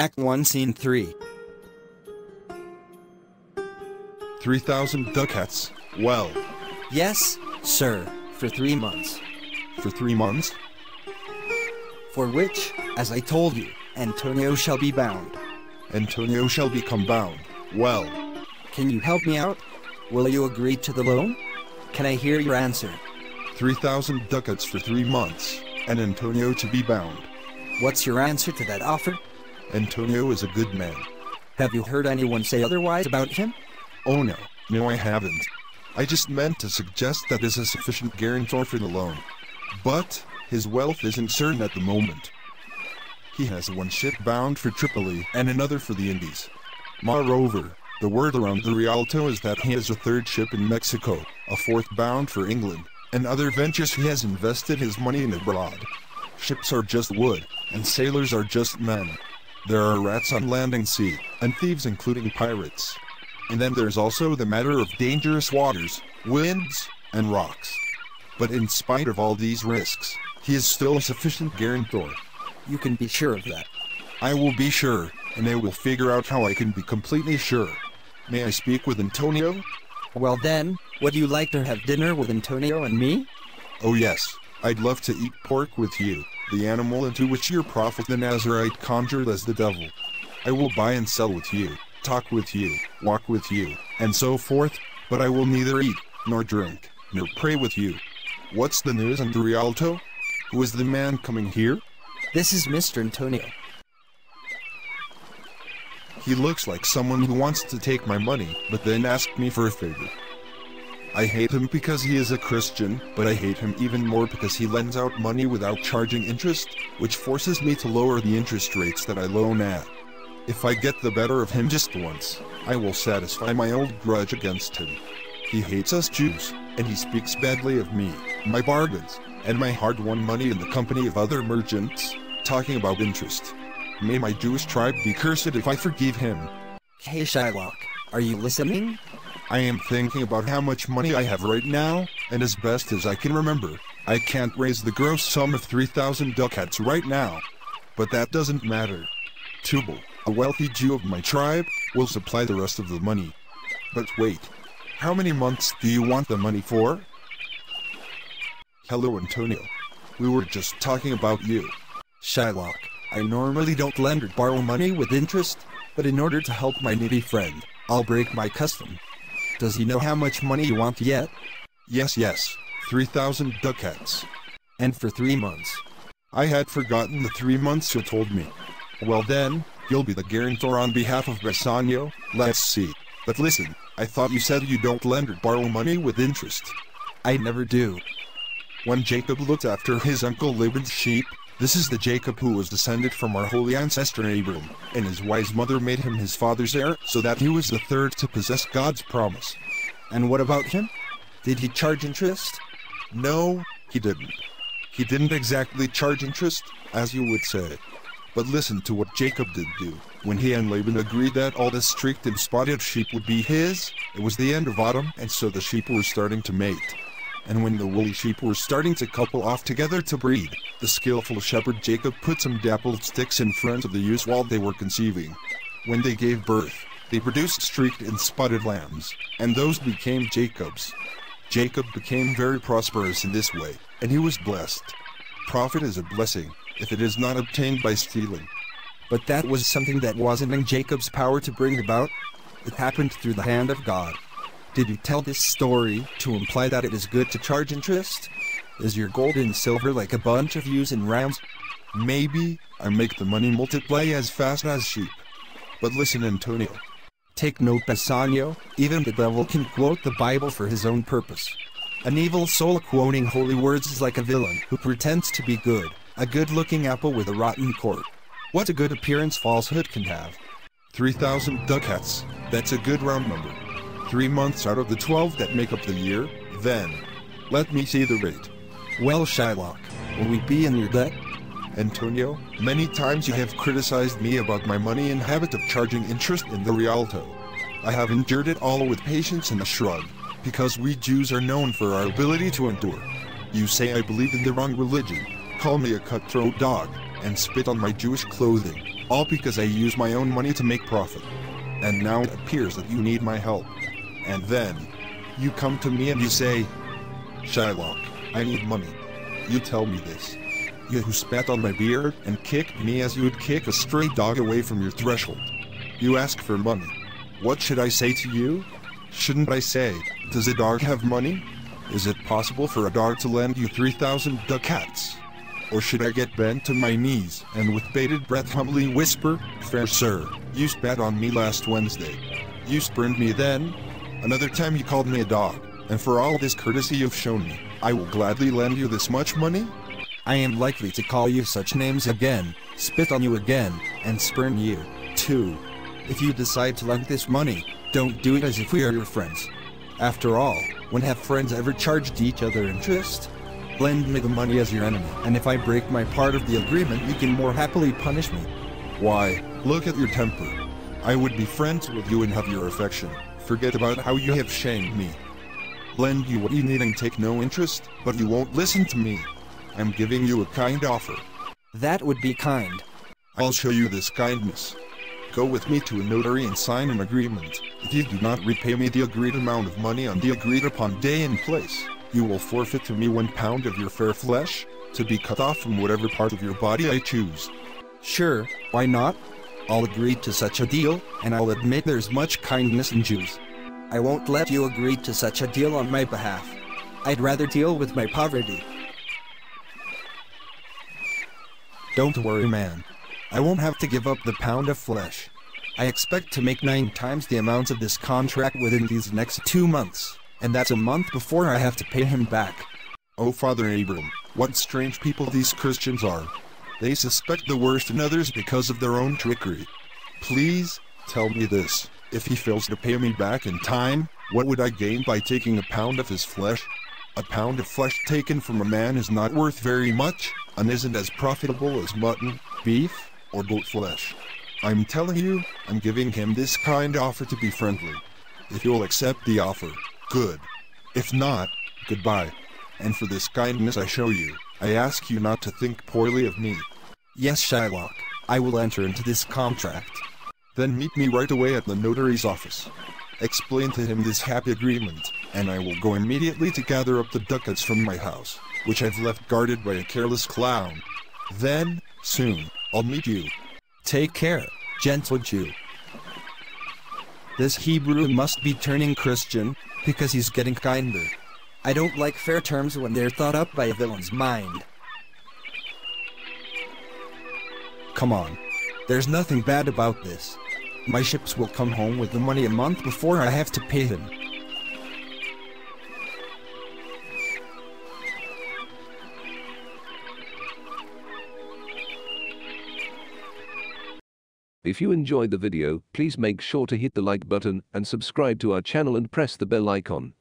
Act 1, Scene 3. 3,000 ducats. Well, Yes, sir, for three months. for three months? For which, as I told you, Antonio shall be bound. Antonio shall become bound. Well, Can you help me out? Will you agree to the loan? Can I hear your answer? 3,000 ducats for three months, and Antonio to be bound. What's your answer to that offer? Antonio is a good man. Have you heard anyone say otherwise about him? Oh no, no I haven't. I just meant to suggest that is a sufficient guarantor for the loan. But, his wealth isn't certain at the moment. He has one ship bound for Tripoli and another for the Indies. Moreover, the word around the Rialto is that he has a third ship in Mexico, a fourth bound for England, and other ventures he has invested his money in abroad. Ships are just wood, and sailors are just men. There are rats on land and sea, and thieves including pirates. And then there's also the matter of dangerous waters, winds, and rocks. But in spite of all these risks, he is still a sufficient guarantor. You can be sure of that. I will be sure, and I will figure out how I can be completely sure. May I speak with Antonio? Well then, would you like to have dinner with Antonio and me? Oh yes, I'd love to eat pork with you, the animal into which your prophet the Nazarite conjured as the devil. I will buy and sell with you, talk with you, walk with you, and so forth, but I will neither eat, nor drink, nor pray with you. What's the news on the Rialto? Who is the man coming here? This is Mr. Antonio. He looks like someone who wants to take my money, but then ask me for a favor. I hate him because he is a Christian, but I hate him even more because he lends out money without charging interest, which forces me to lower the interest rates that I loan at. If I get the better of him just once, I will satisfy my old grudge against him. He hates us Jews, and he speaks badly of me, my bargains, and my hard-won money in the company of other merchants, talking about interest. May my Jewish tribe be cursed if I forgive him. Hey Shylock, are you listening? I am thinking about how much money I have right now, and as best as I can remember, I can't raise the gross sum of 3,000 ducats right now. But that doesn't matter. Tubal, a wealthy Jew of my tribe, will supply the rest of the money. But wait, how many months do you want the money for? Hello, Antonio. We were just talking about you. Shylock, I normally don't lend or borrow money with interest, but in order to help my needy friend, I'll break my custom. Does he know how much money you want yet? Yes, yes, 3,000 ducats. And for three months. I had forgotten the three months you told me. Well then, you'll be the guarantor on behalf of Bassanio, let's see. But listen, I thought you said you don't lend or borrow money with interest. I never do. When Jacob looked after his uncle Laban's sheep, this is the Jacob who was descended from our holy ancestor Abram, and his wise mother made him his father's heir, so that he was the third to possess God's promise. And what about him? Did he charge interest? No, he didn't. He didn't exactly charge interest, as you would say. But listen to what Jacob did do. When he and Laban agreed that all the streaked and spotted sheep would be his, it was the end of autumn, and so the sheep were starting to mate. And when the woolly sheep were starting to couple off together to breed, the skillful shepherd Jacob put some dappled sticks in front of the ewes while they were conceiving. When they gave birth, they produced streaked and spotted lambs, and those became Jacob's. Jacob became very prosperous in this way, and he was blessed. Profit is a blessing, if it is not obtained by stealing. But that was something that wasn't in Jacob's power to bring about. It happened through the hand of God. Did you tell this story to imply that it is good to charge interest? Is your gold and silver like a bunch of ewes and rams? Maybe I make the money multiply as fast as sheep. But listen, Antonio, Take note, Bassanio, even the devil can quote the Bible for his own purpose. An evil soul quoting holy words is like a villain who pretends to be good, a good looking apple with a rotten core. What a good appearance falsehood can have. 3,000 ducats, that's a good round number. Three months out of the 12 that make up the year, then. Let me see the rate. Well, Shylock, will we be in your debt? Antonio, many times you have criticized me about my money and habit of charging interest in the Rialto. I have endured it all with patience and a shrug, because we Jews are known for our ability to endure. You say I believe in the wrong religion, call me a cutthroat dog, and spit on my Jewish clothing. All because I use my own money to make profit. And now it appears that you need my help. And then, you come to me and you say, Shylock, I need money. You tell me this. You who spat on my beard and kicked me as you would kick a stray dog away from your threshold. You ask for money. What should I say to you? Shouldn't I say, does a dog have money? Is it possible for a dog to lend you 3,000 ducats? Or should I get bent to my knees and with bated breath humbly whisper, Fair sir, you spat on me last Wednesday. You spurned me then. Another time you called me a dog, and for all this courtesy you've shown me, I will gladly lend you this much money? I am likely to call you such names again, spit on you again, and spurn you, too. If you decide to lend this money, don't do it as if we are your friends. After all, when have friends ever charged each other interest? Lend me the money as your enemy, and if I break my part of the agreement, you can more happily punish me. Why, look at your temper. I would be friends with you and have your affection. Forget about how you have shamed me. Lend you what you need and take no interest, but you won't listen to me. I'm giving you a kind offer. That would be kind. I'll show you this kindness. Go with me to a notary and sign an agreement. If you do not repay me the agreed amount of money on the agreed upon day and place, you will forfeit to me one pound of your fair flesh, to be cut off from whatever part of your body I choose. Sure, why not? I'll agree to such a deal, and I'll admit there's much kindness in Jews. I won't let you agree to such a deal on my behalf. I'd rather deal with my poverty. Don't worry, man. I won't have to give up the pound of flesh. I expect to make nine times the amount of this contract within these next two months, and that's a month before I have to pay him back. Oh, Father Abram, what strange people these Christians are. They suspect the worst in others because of their own trickery. Please, tell me this. If he fails to pay me back in time, what would I gain by taking a pound of his flesh? A pound of flesh taken from a man is not worth very much, and isn't as profitable as mutton, beef, or goat flesh. I'm telling you, I'm giving him this kind offer to be friendly. If you'll accept the offer, good. If not, goodbye. And for this kindness I show you, I ask you not to think poorly of me. Yes, Shylock, I will enter into this contract. Then meet me right away at the notary's office. Explain to him this happy agreement, and I will go immediately to gather up the ducats from my house, which I've left guarded by a careless clown. Then, soon, I'll meet you. Take care, gentle Jew. This Hebrew must be turning Christian, because he's getting kinder. I don't like fair terms when they're thought up by a villain's mind. Come on. There's nothing bad about this. My ships will come home with the money a month before I have to pay them. If you enjoyed the video, please make sure to hit the like button and subscribe to our channel and press the bell icon.